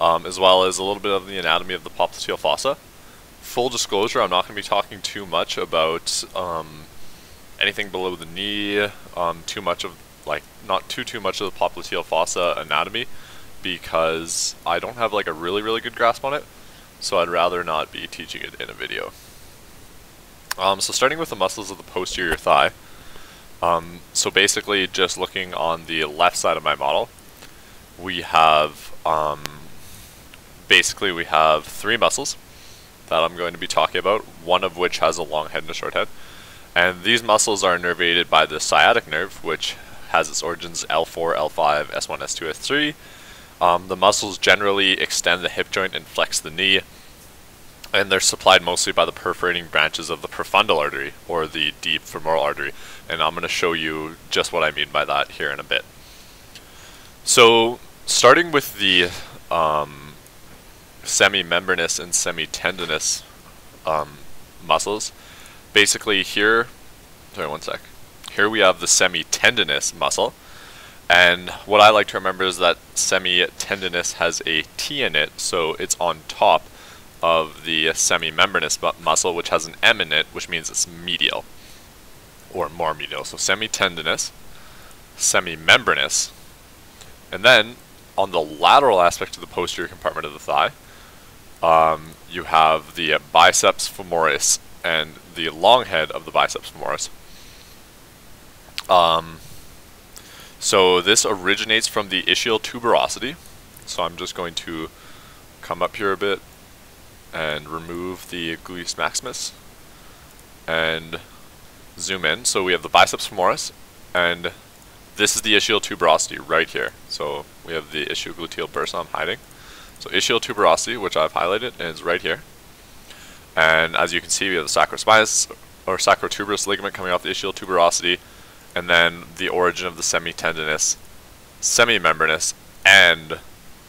um, as well as a little bit of the anatomy of the popliteal fossa. Full disclosure, I'm not going to be talking too much about um, anything below the knee, um, too much of, like, not too, too much of the popliteal fossa anatomy, because I don't have, like, a really, really good grasp on it, so I'd rather not be teaching it in a video. Um, so starting with the muscles of the posterior thigh, um, so basically just looking on the left side of my model, we have, um, basically we have three muscles that I'm going to be talking about, one of which has a long head and a short head. And these muscles are innervated by the sciatic nerve, which has its origins L4, L5, S1, S2, S3. Um, the muscles generally extend the hip joint and flex the knee and they're supplied mostly by the perforating branches of the profundal artery or the deep femoral artery and I'm going to show you just what I mean by that here in a bit. So starting with the um, semimembranous and semitendinous um, muscles, basically here, sorry one sec, here we have the semitendinous muscle and what I like to remember is that semitendinous has a T in it so it's on top of the semimembranous muscle, which has an M in it, which means it's medial, or more medial. So semitendinous, semimembranous, and then on the lateral aspect of the posterior compartment of the thigh, um, you have the biceps femoris and the long head of the biceps femoris. Um, so this originates from the ischial tuberosity. So I'm just going to come up here a bit and remove the gluteus maximus and zoom in. So we have the biceps femoris and this is the ischial tuberosity right here. So we have the ischiogluteal bursa I'm hiding. So ischial tuberosity, which I've highlighted, is right here. And as you can see, we have the sacrospinous or sacrotuberous ligament coming off the ischial tuberosity, and then the origin of the semitendinous, semimembranous, and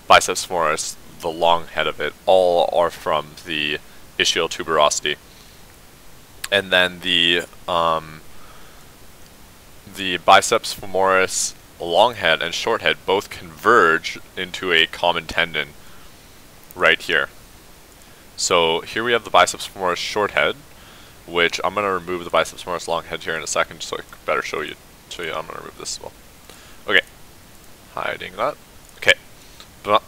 biceps femoris the long head of it, all are from the ischial tuberosity. And then the um, the biceps femoris long head and short head both converge into a common tendon right here. So here we have the biceps femoris short head, which I'm going to remove the biceps femoris long head here in a second so I can better show you. Show you I'm going to remove this as well. Okay, hiding that. Okay,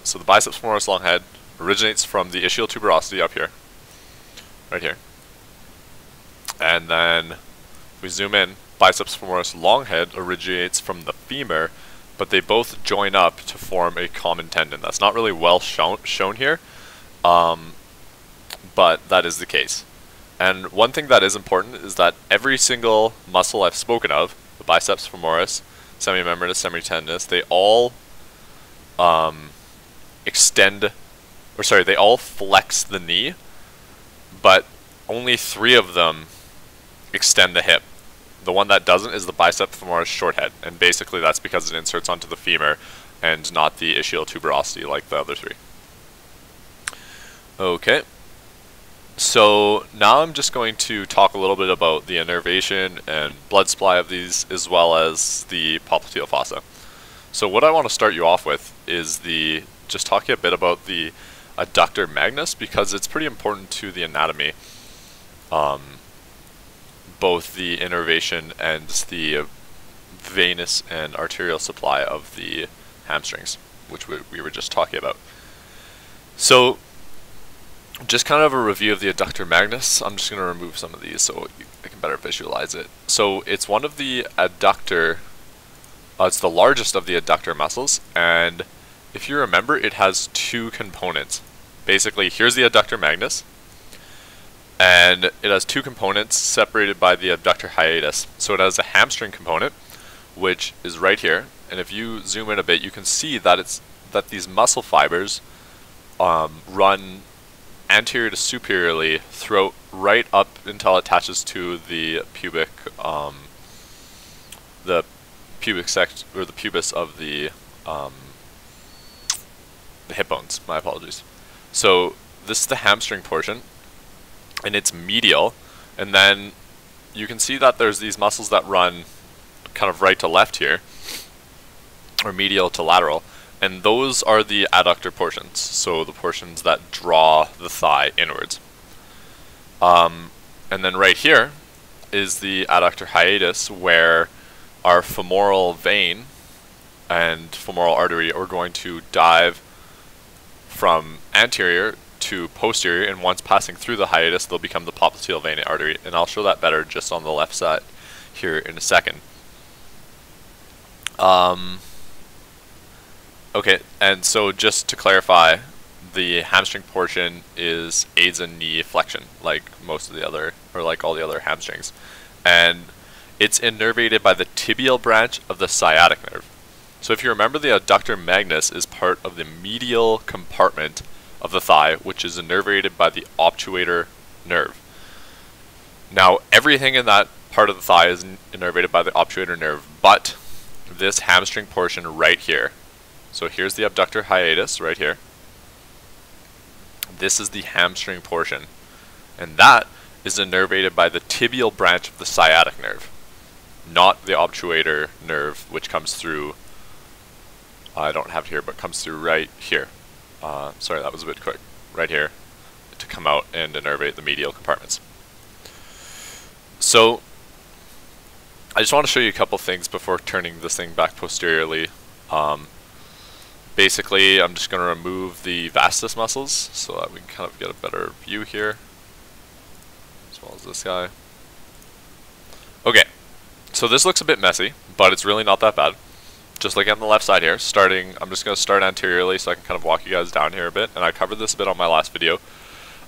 so the biceps femoris long head originates from the ischial tuberosity up here, right here. And then we zoom in, biceps femoris long head originates from the femur, but they both join up to form a common tendon. That's not really well shown, shown here, um, but that is the case. And one thing that is important is that every single muscle I've spoken of, the biceps femoris, semimembranous, semitendinous, they all um, extend, or sorry, they all flex the knee, but only three of them extend the hip. The one that doesn't is the bicep femoris short head, and basically that's because it inserts onto the femur and not the ischial tuberosity like the other three. Okay. So now I'm just going to talk a little bit about the innervation and blood supply of these as well as the popliteal fossa. So what I want to start you off with is the just talking a bit about the adductor magnus because it's pretty important to the anatomy. Um, both the innervation and the venous and arterial supply of the hamstrings, which we, we were just talking about. So, just kind of a review of the adductor magnus. I'm just going to remove some of these so I can better visualize it. So, it's one of the adductor, uh, it's the largest of the adductor muscles, and if you remember, it has two components. Basically, here's the adductor magnus, and it has two components separated by the adductor hiatus. So it has a hamstring component, which is right here, and if you zoom in a bit, you can see that it's that these muscle fibers um, run anterior to superiorly throughout right up until it attaches to the pubic um, the pubic sect or the pubis of the um, the hip bones, my apologies. So this is the hamstring portion, and it's medial, and then you can see that there's these muscles that run kind of right to left here, or medial to lateral, and those are the adductor portions, so the portions that draw the thigh inwards. Um, and then right here is the adductor hiatus where our femoral vein and femoral artery are going to dive from anterior to posterior and once passing through the hiatus they'll become the popliteal vein and artery and I'll show that better just on the left side here in a second. Um, okay, and so just to clarify, the hamstring portion is aids in knee flexion, like most of the other, or like all the other hamstrings. And it's innervated by the tibial branch of the sciatic nerve. So if you remember, the adductor magnus is part of the medial compartment of the thigh, which is innervated by the obturator nerve. Now, everything in that part of the thigh is innervated by the obturator nerve, but this hamstring portion right here. So here's the adductor hiatus right here. This is the hamstring portion. And that is innervated by the tibial branch of the sciatic nerve, not the obturator nerve, which comes through, I don't have here, but comes through right here. Uh, sorry, that was a bit quick. Right here, to come out and innervate the medial compartments. So, I just want to show you a couple things before turning this thing back posteriorly. Um, basically, I'm just going to remove the vastus muscles so that we can kind of get a better view here, as well as this guy. Okay, so this looks a bit messy, but it's really not that bad. Just looking on the left side here, starting, I'm just going to start anteriorly so I can kind of walk you guys down here a bit, and I covered this a bit on my last video.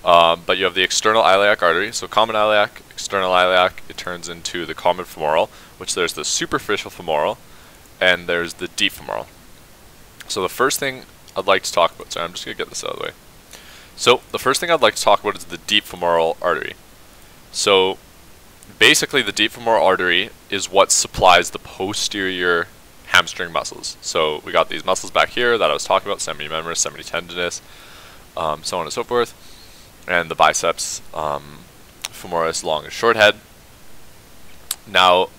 Um, but you have the external iliac artery, so common iliac, external iliac, it turns into the common femoral, which there's the superficial femoral, and there's the deep femoral. So the first thing I'd like to talk about, sorry, I'm just going to get this out of the way. So the first thing I'd like to talk about is the deep femoral artery. So basically the deep femoral artery is what supplies the posterior hamstring muscles. So we got these muscles back here that I was talking about, semimembranous, semitendinous, um, so on and so forth and the biceps, um, femoris long and short head. Now,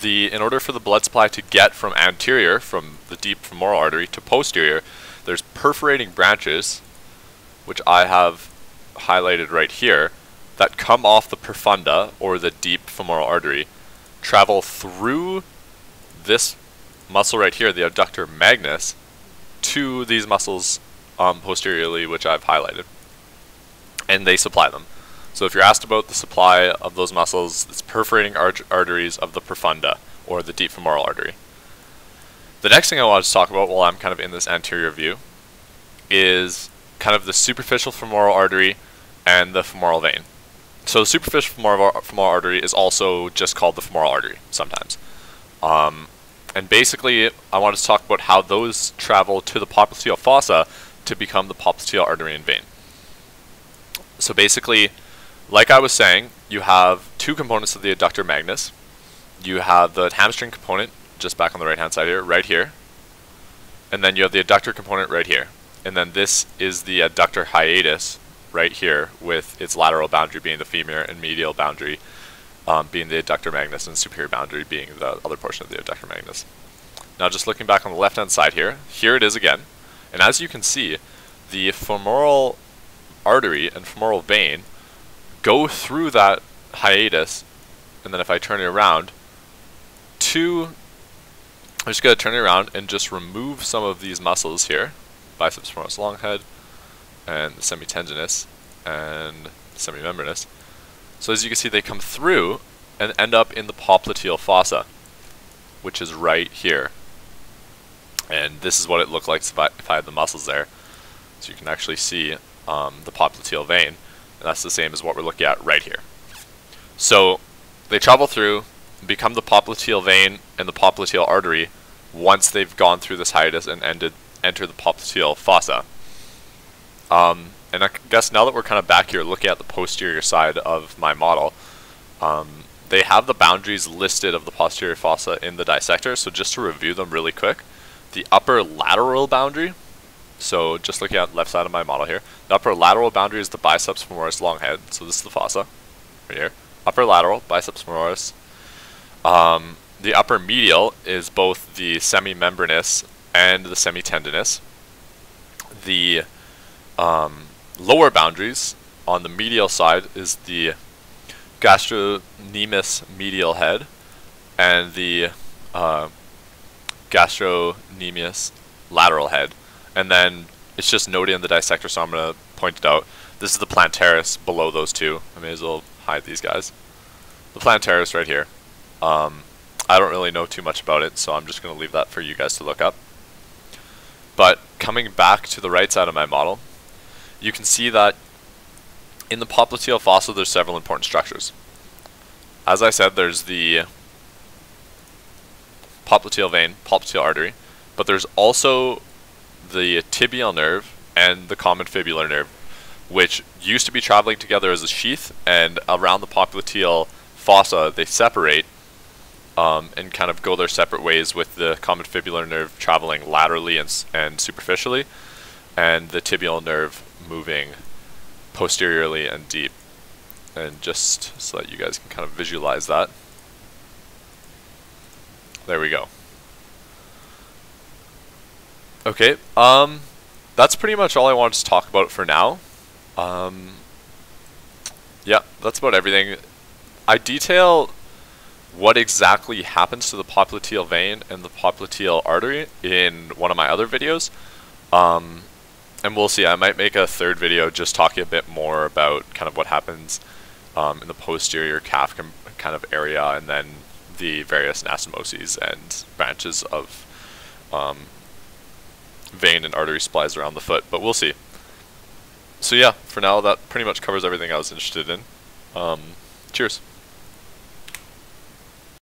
the in order for the blood supply to get from anterior, from the deep femoral artery, to posterior, there's perforating branches, which I have highlighted right here, that come off the profunda, or the deep femoral artery, travel through this muscle right here, the adductor magnus, to these muscles um, posteriorly, which I've highlighted and they supply them. So if you're asked about the supply of those muscles, it's perforating arteries of the profunda, or the deep femoral artery. The next thing I want to talk about while I'm kind of in this anterior view is kind of the superficial femoral artery and the femoral vein. So the superficial femoral, femoral artery is also just called the femoral artery sometimes. Um, and basically, I want to talk about how those travel to the popliteal fossa to become the popliteal artery and vein. So basically, like I was saying, you have two components of the adductor magnus. You have the hamstring component, just back on the right hand side here, right here. And then you have the adductor component right here. And then this is the adductor hiatus right here with its lateral boundary being the femur and medial boundary um, being the adductor magnus and superior boundary being the other portion of the adductor magnus. Now just looking back on the left hand side here, here it is again. And as you can see, the femoral artery and femoral vein go through that hiatus, and then if I turn it around, to, I'm just going to turn it around and just remove some of these muscles here, biceps femoris long head, and semitendinous, and semimembranous. So as you can see, they come through and end up in the popliteal fossa, which is right here. And this is what it looked like if I, if I had the muscles there. So you can actually see um, the popliteal vein, and that's the same as what we're looking at right here. So they travel through, become the popliteal vein and the popliteal artery once they've gone through this hiatus and ended, enter the popliteal fossa. Um, and I guess now that we're kind of back here looking at the posterior side of my model, um, they have the boundaries listed of the posterior fossa in the dissector, so just to review them really quick, the upper lateral boundary so just looking at the left side of my model here, the upper lateral boundary is the biceps femoris long head. So this is the fossa right here. Upper lateral, biceps femoris. Um, the upper medial is both the semimembranous and the semitendinous. The um, lower boundaries on the medial side is the gastrocnemius medial head and the uh, gastrocnemius lateral head. And then it's just noted in the dissector, so I'm going to point it out. This is the plantaris below those two. I may as well hide these guys. The plantaris right here. Um, I don't really know too much about it, so I'm just going to leave that for you guys to look up. But coming back to the right side of my model, you can see that in the popliteal fossa there's several important structures. As I said, there's the popliteal vein, popliteal artery, but there's also the tibial nerve and the common fibular nerve, which used to be traveling together as a sheath, and around the popliteal fossa they separate um, and kind of go their separate ways with the common fibular nerve traveling laterally and, and superficially, and the tibial nerve moving posteriorly and deep. And just so that you guys can kind of visualize that. There we go. Okay, um, that's pretty much all I wanted to talk about for now. Um, yeah, that's about everything. I detail what exactly happens to the popliteal vein and the popliteal artery in one of my other videos. Um, and we'll see, I might make a third video just talking a bit more about kind of what happens um, in the posterior calf kind of area and then the various anastomoses and branches of um, vein and artery supplies around the foot, but we'll see. So yeah, for now that pretty much covers everything I was interested in. Um, cheers.